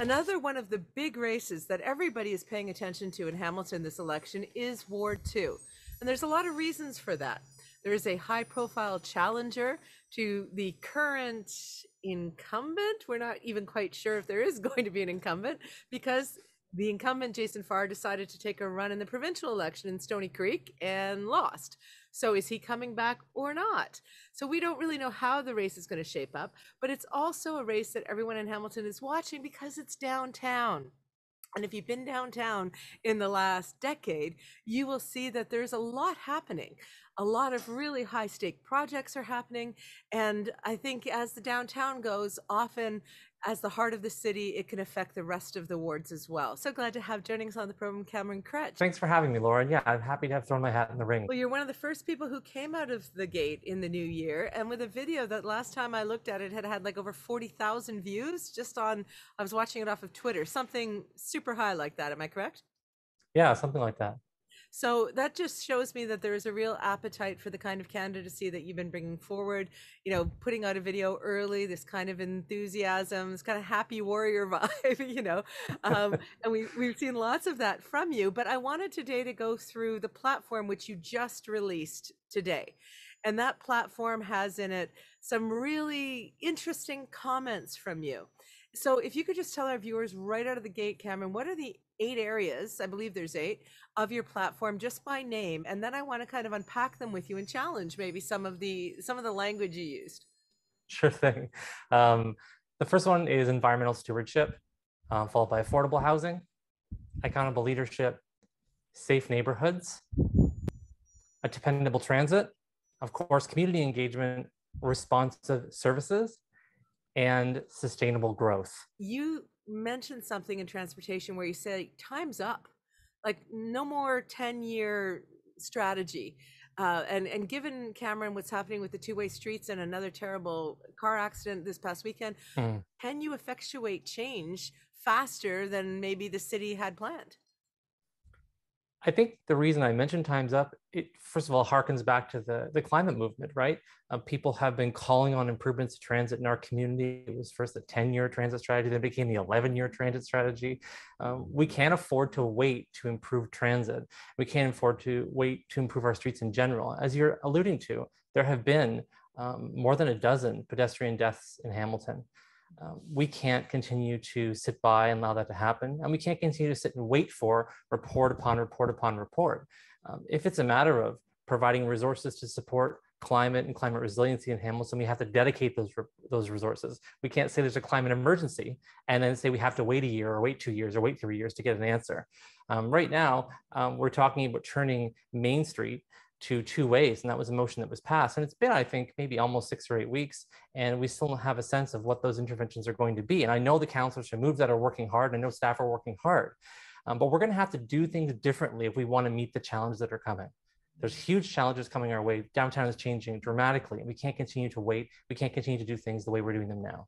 Another one of the big races that everybody is paying attention to in Hamilton this election is Ward 2. And there's a lot of reasons for that. There is a high profile challenger to the current incumbent. We're not even quite sure if there is going to be an incumbent because the incumbent, Jason Farr, decided to take a run in the provincial election in Stoney Creek and lost. So is he coming back or not? So we don't really know how the race is going to shape up, but it's also a race that everyone in Hamilton is watching because it's downtown. And if you've been downtown in the last decade, you will see that there's a lot happening. A lot of really high stake projects are happening. And I think as the downtown goes, often as the heart of the city, it can affect the rest of the wards as well. So glad to have joining us on the program, Cameron Kroetsch. Thanks for having me, Laura. Yeah, I'm happy to have thrown my hat in the ring. Well, you're one of the first people who came out of the gate in the new year, and with a video that last time I looked at it had had like over 40,000 views just on, I was watching it off of Twitter, something super high like that. Am I correct? Yeah, something like that. So that just shows me that there is a real appetite for the kind of candidacy that you've been bringing forward. You know, putting out a video early, this kind of enthusiasm, this kind of happy warrior vibe. You know, um, and we we've seen lots of that from you. But I wanted today to go through the platform which you just released today. And that platform has in it some really interesting comments from you. So if you could just tell our viewers right out of the gate, Cameron, what are the eight areas, I believe there's eight, of your platform just by name. And then I want to kind of unpack them with you and challenge maybe some of the some of the language you used. Sure thing. Um, the first one is environmental stewardship, uh, followed by affordable housing, accountable leadership, safe neighborhoods, a dependable transit, of course, community engagement, responsive services, and sustainable growth. You mentioned something in transportation where you say time's up, like no more 10 year strategy. Uh, and and given Cameron what's happening with the two way streets and another terrible car accident this past weekend, mm. can you effectuate change faster than maybe the city had planned? I think the reason I mentioned Time's Up, it first of all harkens back to the, the climate movement, right? Uh, people have been calling on improvements to transit in our community. It was first the 10 year transit strategy, then became the 11 year transit strategy. Um, we can't afford to wait to improve transit. We can't afford to wait to improve our streets in general. As you're alluding to, there have been um, more than a dozen pedestrian deaths in Hamilton. Um, we can't continue to sit by and allow that to happen. And we can't continue to sit and wait for report upon report upon report. Um, if it's a matter of providing resources to support climate and climate resiliency in Hamilton, we have to dedicate those, those resources. We can't say there's a climate emergency and then say we have to wait a year or wait two years or wait three years to get an answer. Um, right now, um, we're talking about turning Main Street to two ways. And that was a motion that was passed. And it's been, I think, maybe almost six or eight weeks. And we still don't have a sense of what those interventions are going to be. And I know the councillors who moved that are working hard. And I know staff are working hard. Um, but we're going to have to do things differently if we want to meet the challenges that are coming. There's huge challenges coming our way. Downtown is changing dramatically. And we can't continue to wait. We can't continue to do things the way we're doing them now.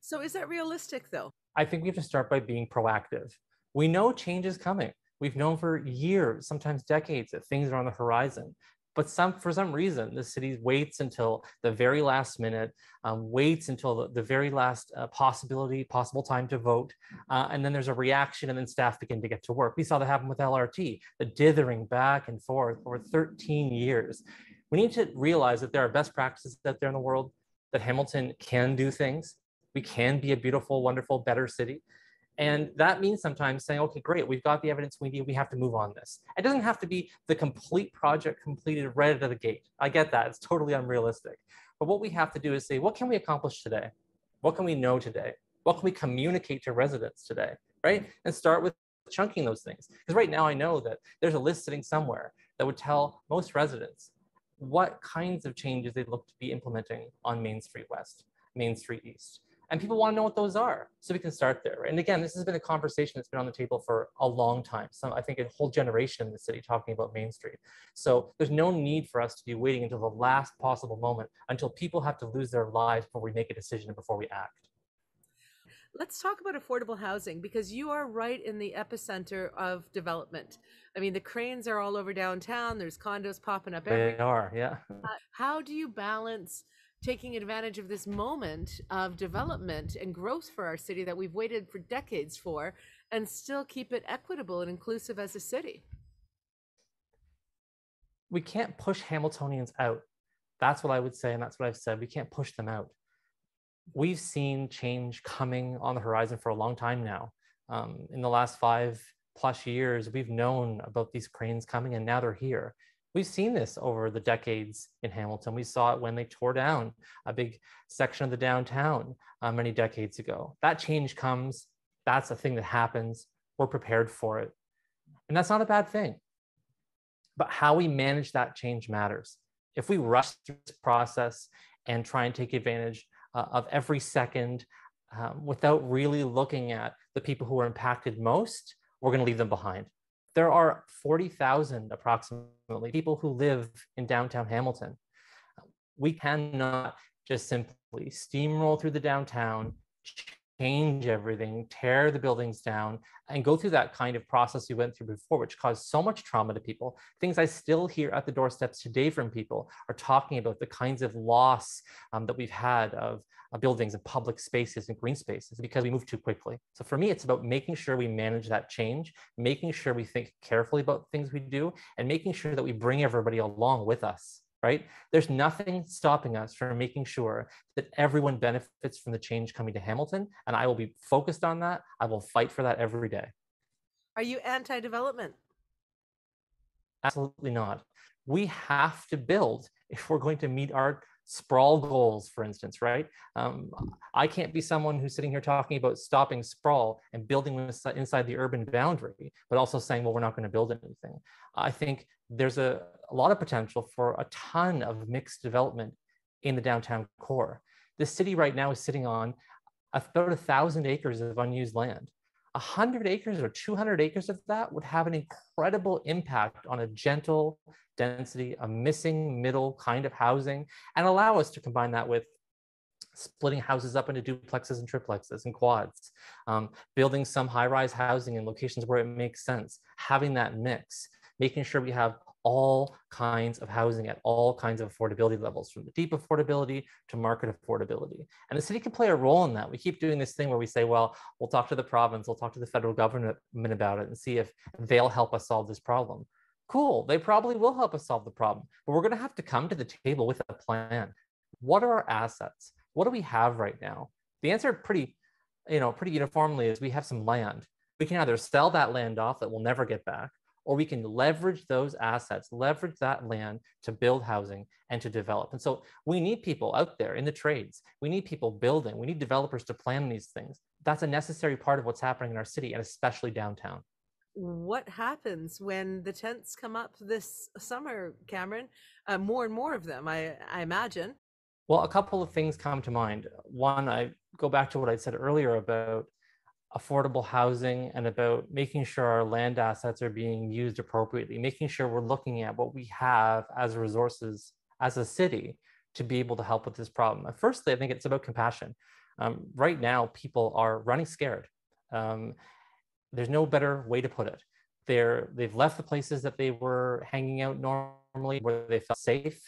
So is that realistic though? I think we have to start by being proactive. We know change is coming. We've known for years, sometimes decades, that things are on the horizon. But some, for some reason, the city waits until the very last minute, um, waits until the, the very last uh, possibility, possible time to vote, uh, and then there's a reaction, and then staff begin to get to work. We saw that happen with LRT, the dithering back and forth for 13 years. We need to realize that there are best practices out there in the world, that Hamilton can do things. We can be a beautiful, wonderful, better city. And mm-hmm. that means sometimes saying, okay, great, we've got the evidence we need, we have to move on this. It doesn't have to be the complete project completed right out of the gate. I get that, it's totally unrealistic. But what we have to do is say, what can we accomplish today? What can we know today? What can we communicate to residents today, right? Mm-hmm. And start with chunking those things. Because right now I know that there's a list sitting somewhere that would tell most residents what kinds of changes they'd look to be implementing on Main Street West, Main Street East and people want to know what those are. So we can start there. And again, this has been a conversation that's been on the table for a long time. So I think a whole generation in the city talking about Main Street. So there's no need for us to be waiting until the last possible moment, until people have to lose their lives before we make a decision and before we act. Let's talk about affordable housing because you are right in the epicenter of development. I mean, the cranes are all over downtown. There's condos popping up everywhere. They are, yeah. Uh, how do you balance taking advantage of this moment of development and growth for our city that we've waited for decades for and still keep it equitable and inclusive as a city? We can't push Hamiltonians out. That's what I would say, and that's what I've said. We can't push them out. We've seen change coming on the horizon for a long time now. Um, in the last five plus years, we've known about these cranes coming, and now they're here. We've seen this over the decades in Hamilton. We saw it when they tore down a big section of the downtown uh, many decades ago. That change comes. That's a thing that happens. We're prepared for it. And that's not a bad thing. But how we manage that change matters. If we rush through this process and try and take advantage uh, of every second um, without really looking at the people who are impacted most, we're going to leave them behind there are 40,000 approximately people who live in downtown Hamilton. We cannot just simply steamroll through the downtown, change everything, tear the buildings down, and go through that kind of process we went through before, which caused so much trauma to people. Things I still hear at the doorsteps today from people are talking about the kinds of loss um, that we've had of uh, buildings and public spaces and green spaces because we move too quickly. So for me, it's about making sure we manage that change, making sure we think carefully about things we do, and making sure that we bring everybody along with us right? There's nothing stopping us from making sure that everyone benefits from the change coming to Hamilton. And I will be focused on that. I will fight for that every day. Are you anti development? Absolutely not. We have to build if we're going to meet our sprawl goals, for instance, right? Um, I can't be someone who's sitting here talking about stopping sprawl and building inside the urban boundary, but also saying, well, we're not going to build anything. I think there's a, a lot of potential for a ton of mixed development in the downtown core. The city right now is sitting on about a thousand acres of unused land. 100 acres or 200 acres of that would have an incredible impact on a gentle density, a missing middle kind of housing, and allow us to combine that with splitting houses up into duplexes and triplexes and quads, um, building some high-rise housing in locations where it makes sense, having that mix, making sure we have all kinds of housing at all kinds of affordability levels, from the deep affordability to market affordability. And the city can play a role in that. We keep doing this thing where we say, well, we'll talk to the province, we'll talk to the federal government about it and see if they'll help us solve this problem. Cool, they probably will help us solve the problem, but we're gonna have to come to the table with a plan. What are our assets? What do we have right now? The answer pretty, you know, pretty uniformly is we have some land. We can either sell that land off that we'll never get back, or we can leverage those assets, leverage that land to build housing and to develop. And so we need people out there in the trades. We need people building. We need developers to plan these things. That's a necessary part of what's happening in our city and especially downtown. What happens when the tents come up this summer, Cameron? Uh, more and more of them, I, I imagine. Well, a couple of things come to mind. One, I go back to what I said earlier about affordable housing and about making sure our land assets are being used appropriately, making sure we're looking at what we have as resources as a city to be able to help with this problem. Firstly, I think it's about compassion. Um, right now, people are running scared. Um, there's no better way to put it. They're, they've left the places that they were hanging out normally, where they felt safe,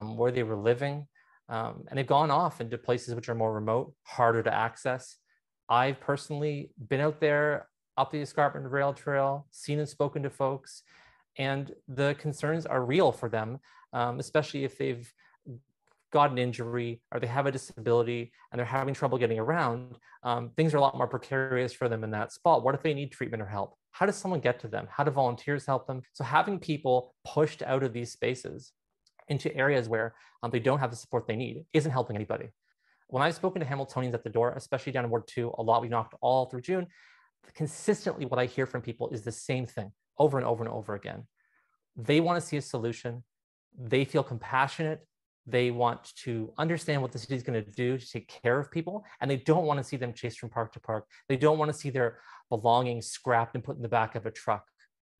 um, where they were living, um, and they've gone off into places which are more remote, harder to access, I've personally been out there up the escarpment rail trail, seen and spoken to folks, and the concerns are real for them, um, especially if they've got an injury or they have a disability and they're having trouble getting around. Um, things are a lot more precarious for them in that spot. What if they need treatment or help? How does someone get to them? How do volunteers help them? So having people pushed out of these spaces into areas where um, they don't have the support they need isn't helping anybody when I've spoken to Hamiltonians at the door, especially down in Ward 2, a lot we knocked all through June, consistently what I hear from people is the same thing over and over and over again. They want to see a solution. They feel compassionate. They want to understand what the city is going to do to take care of people. And they don't want to see them chased from park to park. They don't want to see their belongings scrapped and put in the back of a truck,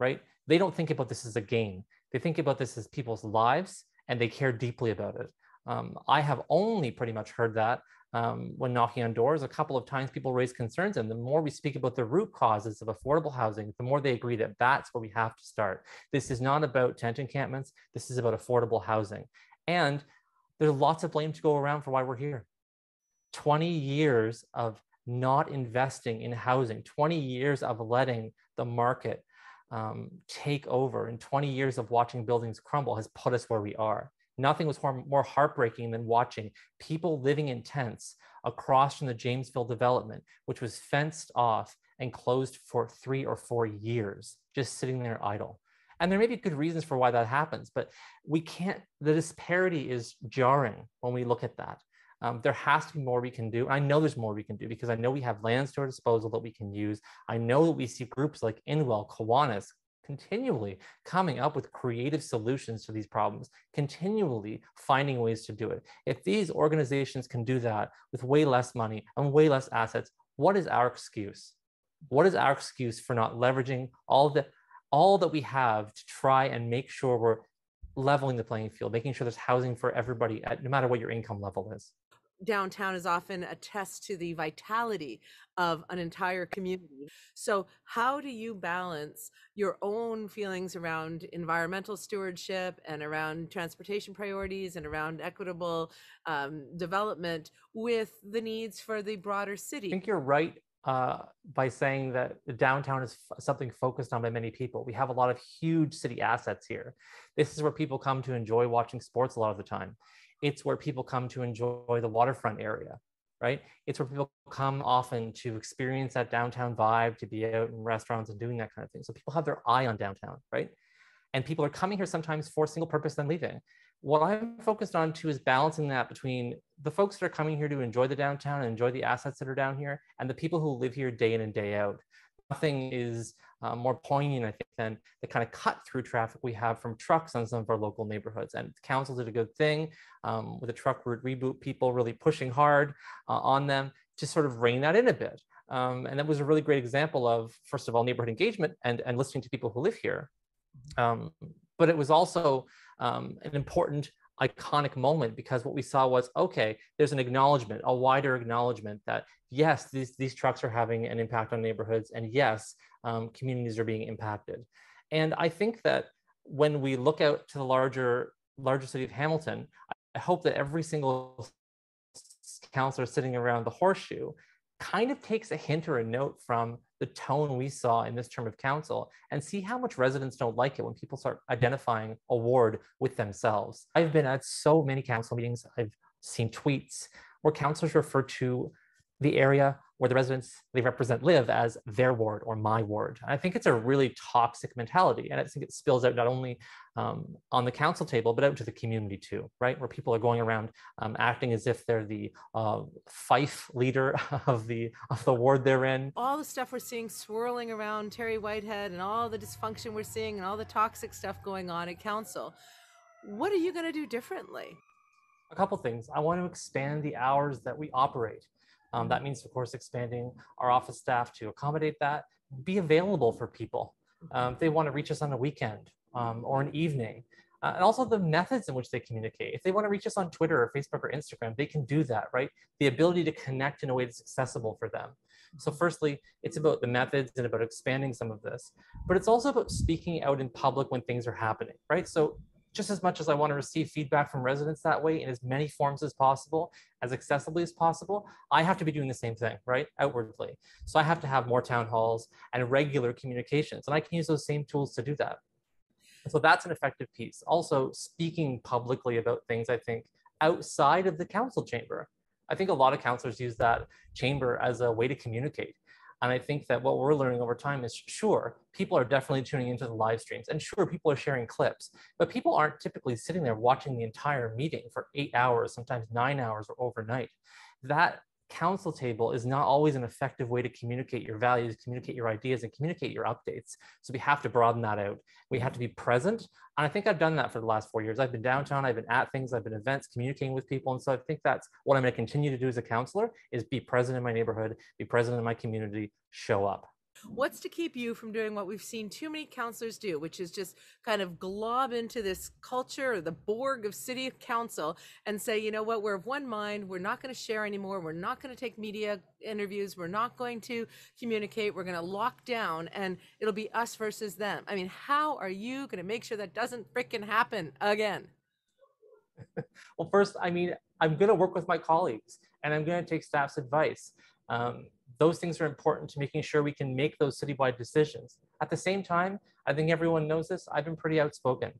right? They don't think about this as a game. They think about this as people's lives and they care deeply about it. Um, I have only pretty much heard that um, when knocking on doors. A couple of times people raise concerns, and the more we speak about the root causes of affordable housing, the more they agree that that's where we have to start. This is not about tent encampments. This is about affordable housing. And there's lots of blame to go around for why we're here. 20 years of not investing in housing, 20 years of letting the market um, take over, and 20 years of watching buildings crumble has put us where we are. Nothing was more heartbreaking than watching people living in tents across from the Jamesville development, which was fenced off and closed for three or four years, just sitting there idle. And there may be good reasons for why that happens, but we can't, the disparity is jarring when we look at that. Um, there has to be more we can do. I know there's more we can do because I know we have lands to our disposal that we can use. I know that we see groups like Indwell, Kiwanis, continually coming up with creative solutions to these problems, continually finding ways to do it. If these organizations can do that with way less money and way less assets, what is our excuse? What is our excuse for not leveraging all the all that we have to try and make sure we're leveling the playing field, making sure there's housing for everybody at no matter what your income level is? Downtown is often a test to the vitality of an entire community. So, how do you balance your own feelings around environmental stewardship and around transportation priorities and around equitable um, development with the needs for the broader city? I think you're right uh, by saying that the downtown is f- something focused on by many people. We have a lot of huge city assets here. This is where people come to enjoy watching sports a lot of the time it's where people come to enjoy the waterfront area, right? It's where people come often to experience that downtown vibe, to be out in restaurants and doing that kind of thing. So people have their eye on downtown, right? And people are coming here sometimes for a single purpose, then leaving. What I'm focused on too is balancing that between the folks that are coming here to enjoy the downtown and enjoy the assets that are down here, and the people who live here day in and day out. Nothing is uh, more poignant, I think, than the kind of cut through traffic we have from trucks on some of our local neighborhoods. And the council did a good thing um, with the truck route reboot, people really pushing hard uh, on them to sort of rein that in a bit. Um, and that was a really great example of, first of all, neighborhood engagement and, and listening to people who live here. Um, but it was also um, an important iconic moment because what we saw was okay there's an acknowledgement a wider acknowledgement that yes these, these trucks are having an impact on neighborhoods and yes um, communities are being impacted. And i think that when we look out to the larger larger city of hamilton i hope that every single councillor sitting around the horseshoe kind of takes a hint or a note from the tone we saw in this term of council and see how much residents don't like it when people start identifying a ward with themselves. I've been at so many council meetings, I've seen tweets where councillors refer to the area where the residents they represent live as their ward or my ward. I think it's a really toxic mentality. And I think it spills out not only um, on the council table, but out to the community too, right? Where people are going around um, acting as if they're the uh, fife leader of the, of the ward they're in. All the stuff we're seeing swirling around Terry Whitehead and all the dysfunction we're seeing and all the toxic stuff going on at council. What are you going to do differently? A couple things. I want to expand the hours that we operate. Um, that means, of course, expanding our office staff to accommodate that, be available for people. Um, if they want to reach us on a weekend um, or an evening, uh, and also the methods in which they communicate. If they want to reach us on Twitter or Facebook or Instagram, they can do that, right? The ability to connect in a way that's accessible for them. So firstly, it's about the methods and about expanding some of this, but it's also about speaking out in public when things are happening, right? So just as much as I want to receive feedback from residents that way in as many forms as possible, as accessibly as possible, I have to be doing the same thing, right? Outwardly. So I have to have more town halls and regular communications, and I can use those same tools to do that. So that's an effective piece. Also, speaking publicly about things, I think, outside of the council chamber. I think a lot of councilors use that chamber as a way to communicate. And I think that what we're learning over time is sure, people are definitely tuning into the live streams and sure, people are sharing clips, but people aren't typically sitting there watching the entire meeting for eight hours, sometimes nine hours or overnight. That council table is not always an effective way to communicate your values, communicate your ideas, and communicate your updates. So we have to broaden that out. We have to be present. And I think I've done that for the last four years. I've been downtown, I've been at things, I've been events, communicating with people. And so I think that's what I'm going to continue to do as a counselor is be present in my neighborhood, be present in my community, show up. What's to keep you from doing what we've seen too many councillors do, which is just kind of glob into this culture, the Borg of city council, and say, you know what, we're of one mind. We're not going to share anymore. We're not going to take media interviews. We're not going to communicate. We're going to lock down, and it'll be us versus them. I mean, how are you going to make sure that doesn't freaking happen again? well, first, I mean, I'm going to work with my colleagues and I'm going to take staff's advice. Um, those things are important to making sure we can make those citywide decisions. At the same time, I think everyone knows this, I've been pretty outspoken.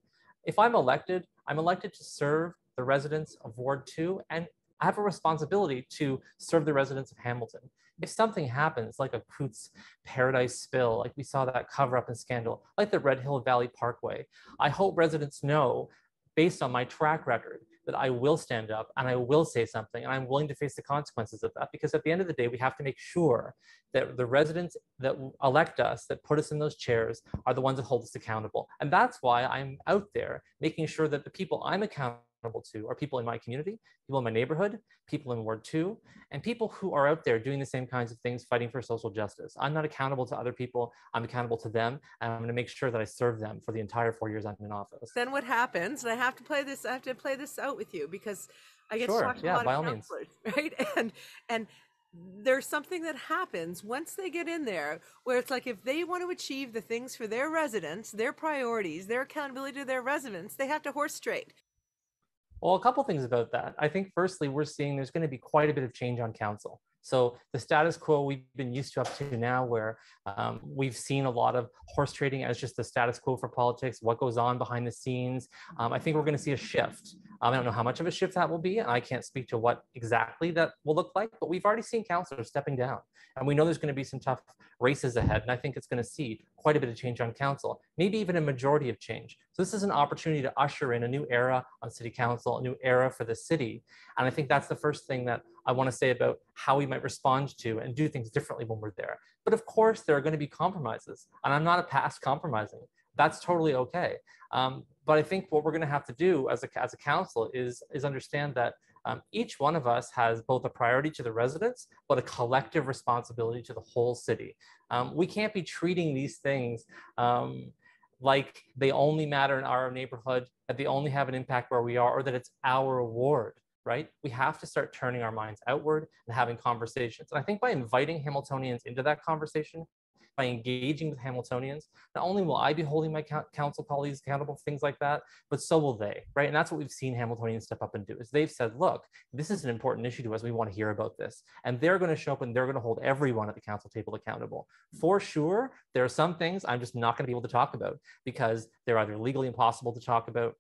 If I'm elected, I'm elected to serve the residents of Ward 2 and I have a responsibility to serve the residents of Hamilton. If something happens, like a Cootes Paradise spill, like we saw that cover up and scandal, like the Red Hill Valley Parkway, I hope residents know, based on my track record, that I will stand up and I will say something and I'm willing to face the consequences of that because at the end of the day, we have to make sure that the residents that elect us, that put us in those chairs, are the ones that hold us accountable. And that's why I'm out there making sure that the people I'm accountable to are people in my community, people in my neighborhood, people in Ward 2, and people who are out there doing the same kinds of things, fighting for social justice. I'm not accountable to other people, I'm accountable to them, and I'm gonna make sure that I serve them for the entire four years I'm in office. Then what happens, and I have to play this, I have to play this out with you because I get Sure, to talk to a lot by of all means. right? And, and there's something that happens once they get in there where it's like if they want to achieve the things for their residents, their priorities, their accountability to their residents, they have to horse trade. Well, a couple things about that. I think firstly, we're seeing there's going to be quite a bit of change on council. So the status quo we've been used to up to now, where um, we've seen a lot of horse trading as just the status quo for politics, what goes on behind the scenes. Um, I think we're going to see a shift. Um, I don't know how much of a shift that will be, and I can't speak to what exactly that will look like, but we've already seen councillors stepping down. And we know there's going to be some tough races ahead, and I think it's going to see quite a bit of change on council, maybe even a majority of change. So this is an opportunity to usher in a new era on city council, a new era for the city. And I think that's the first thing that I want to say about how we might respond to and do things differently when we're there. But of course, there are going to be compromises, and I'm not a past compromising. That's totally okay. Um, but I think what we're going to have to do as a, as a council is, is understand that um, each one of us has both a priority to the residents, but a collective responsibility to the whole city. Um, we can't be treating these things um, like they only matter in our neighborhood, that they only have an impact where we are, or that it's our ward, right? We have to start turning our minds outward and having conversations. And I think by inviting Hamiltonians into that conversation, by engaging with Hamiltonians, not only will I be holding my council colleagues accountable for things like that, but so will they, right? And that's what we've seen Hamiltonians step up and do is they've said, look, this is an important issue to us. We want to hear about this. And they're going to show up and they're going to hold everyone at the council table accountable. For sure, there are some things I'm just not going to be able to talk about because they're either legally impossible to talk about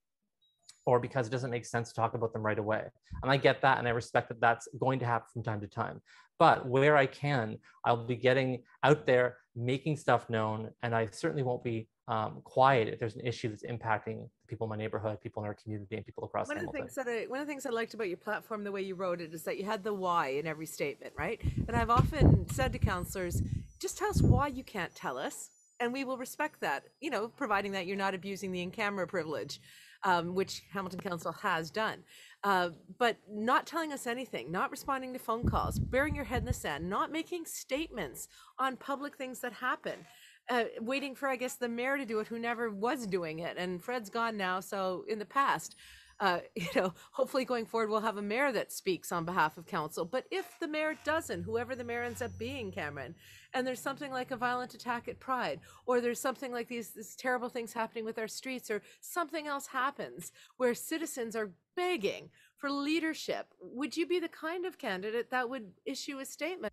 or because it doesn't make sense to talk about them right away. And I get that and I respect that that's going to happen from time to time. But where I can, I'll be getting out there, making stuff known, and I certainly won't be um, quiet if there's an issue that's impacting people in my neighborhood, people in our community, and people across One of the things that I, one of the things I liked about your platform, the way you wrote it, is that you had the why in every statement, right? And I've often said to counselors, just tell us why you can't tell us, and we will respect that. You know, providing that you're not abusing the in-camera privilege, um, which Hamilton Council has done. Uh, but not telling us anything, not responding to phone calls, burying your head in the sand, not making statements on public things that happen. Uh, waiting for, I guess, the mayor to do it, who never was doing it, and Fred's gone now. So in the past, uh, you know, hopefully going forward, we'll have a mayor that speaks on behalf of council. But if the mayor doesn't, whoever the mayor ends up being, Cameron, and there's something like a violent attack at Pride, or there's something like these, these terrible things happening with our streets, or something else happens where citizens are begging for leadership, would you be the kind of candidate that would issue a statement?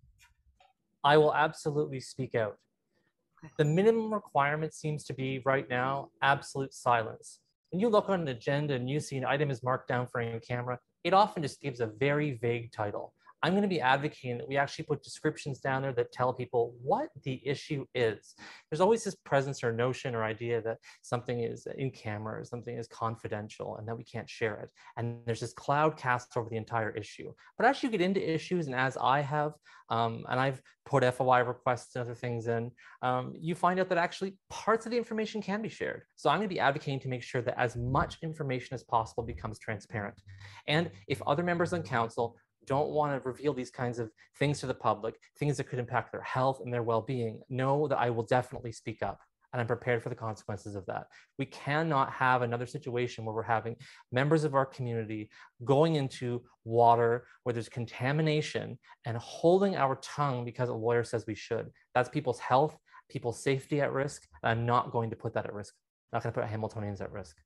I will absolutely speak out. The minimum requirement seems to be right now absolute silence. When you look on an agenda and you see an item is marked down for in camera, it often just gives a very vague title. I'm going to be advocating that we actually put descriptions down there that tell people what the issue is. There's always this presence or notion or idea that something is in camera or something is confidential and that we can't share it. And there's this cloud cast over the entire issue. But as you get into issues, and as I have, um, and I've put FOI requests and other things in, um, you find out that actually parts of the information can be shared. So I'm going to be advocating to make sure that as much information as possible becomes transparent. And if other members on council don't want to reveal these kinds of things to the public, things that could impact their health and their well-being, know that I will definitely speak up and I'm prepared for the consequences of that. We cannot have another situation where we're having members of our community going into water where there's contamination and holding our tongue because a lawyer says we should. That's people's health, people's safety at risk. And I'm not going to put that at risk. I'm not going to put Hamiltonians at risk.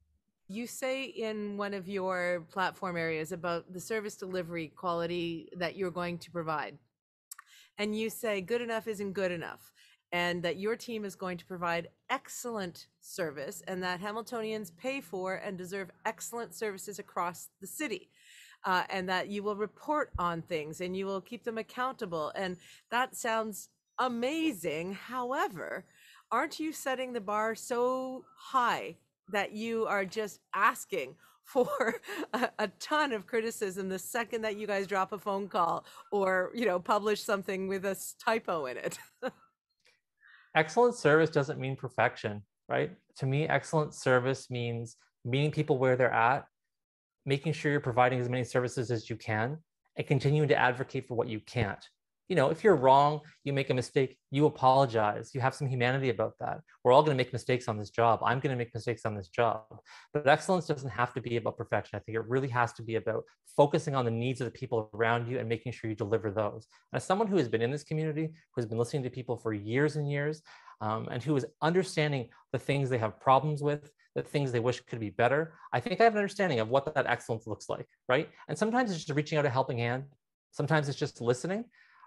You say in one of your platform areas about the service delivery quality that you're going to provide. And you say good enough isn't good enough, and that your team is going to provide excellent service, and that Hamiltonians pay for and deserve excellent services across the city. Uh, and that you will report on things and you will keep them accountable. And that sounds amazing. However, aren't you setting the bar so high that you are just asking for a, a, ton of criticism the second that you guys drop a phone call or you know publish something with a typo in it. Excellent service doesn't mean perfection right? To me excellent service means meeting people where they're at making sure you're providing as many services as you can and continuing to advocate for what you can't you know, if you're wrong, you make a mistake, you apologize. You have some humanity about that. We're all going to make mistakes on this job. I'm going to make mistakes on this job. But excellence doesn't have to be about perfection. I think it really has to be about focusing on the needs of the people around you and making sure you deliver those. As someone who has been in this community, who has been listening to people for years and years, um, and who is understanding the things they have problems with, the things they wish could be better, I think I have an understanding of what that excellence looks like, right? And sometimes it's just reaching out a helping hand. Sometimes it's just listening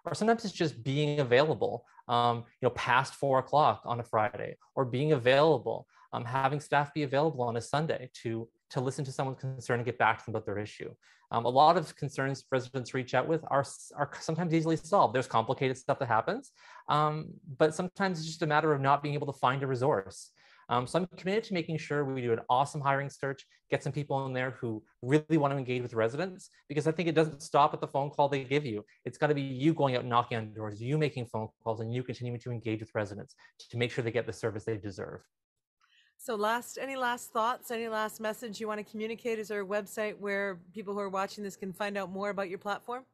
or sometimes it's just being available, um, you know, past four o'clock on a Friday, or being available, um, having staff be available on a Sunday to to listen to someone's concern and get back to them about their issue. Um, a lot of concerns residents reach out with are, are sometimes easily solved. There's complicated stuff that happens, um, but sometimes it's just a matter of not being able to find a resource. Um, so I'm committed to making sure we do an awesome hiring search, get some people in there who really want to engage with residents, because I think it doesn't stop at the phone call they give you. It's got to be you going out knocking on doors, you making phone calls, and you continuing to engage with residents to make sure they get the service they deserve. So last, any last thoughts, any last message you want to communicate? Is there a website where people who are watching this can find out more about your platform?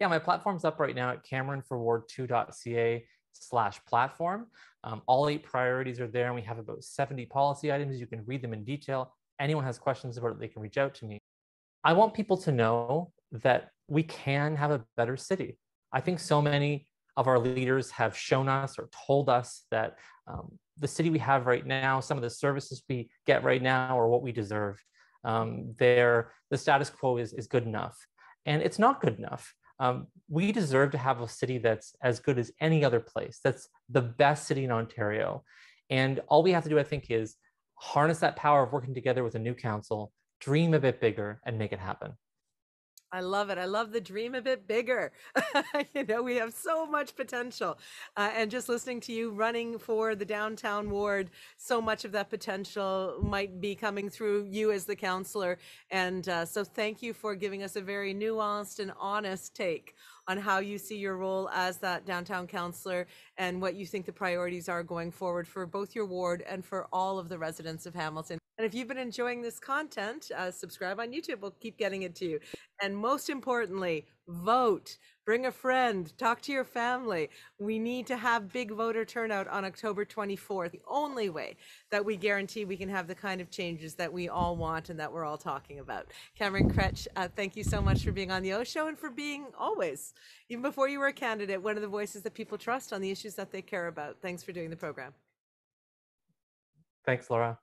Yeah, my platform's up right now at cameronforward2.ca slash platform. Um, all eight priorities are there and we have about 70 policy items. You can read them in detail. Anyone has questions about it, they can reach out to me. I want people to know that we can have a better city. I think so many of our leaders have shown us or told us that um, the city we have right now, some of the services we get right now are what we deserve. Um, the status quo is, is good enough. And it's not good enough um, we deserve to have a city that's as good as any other place, that's the best city in Ontario. And all we have to do, I think, is harness that power of working together with a new council, dream a bit bigger, and make it happen. I love it. I love the dream a bit bigger. you know, we have so much potential. Uh, and just listening to you running for the downtown ward, so much of that potential might be coming through you as the councillor. And uh, so thank you for giving us a very nuanced and honest take on how you see your role as that downtown councillor and what you think the priorities are going forward for both your ward and for all of the residents of Hamilton. And if you've been enjoying this content, uh, subscribe on YouTube. We'll keep getting it to you. And most importantly, vote. Bring a friend. Talk to your family. We need to have big voter turnout on October 24th. The only way that we guarantee we can have the kind of changes that we all want and that we're all talking about. Cameron Kroetsch, uh, thank you so much for being on the O Show and for being always, even before you were a candidate, one of the voices that people trust on the issues that they care about. Thanks for doing the program. Thanks, Laura.